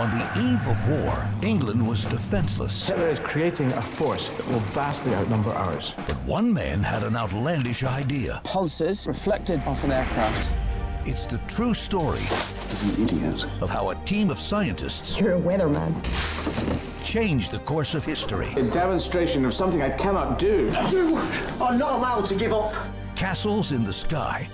On the eve of war, England was defenseless. Hitler is creating a force that will vastly outnumber ours. But one man had an outlandish idea. Pulses reflected off an aircraft. It's the true story of how a team of scientists You're a weatherman. changed the course of history. A demonstration of something I cannot do. You are not allowed to give up. Castles in the Sky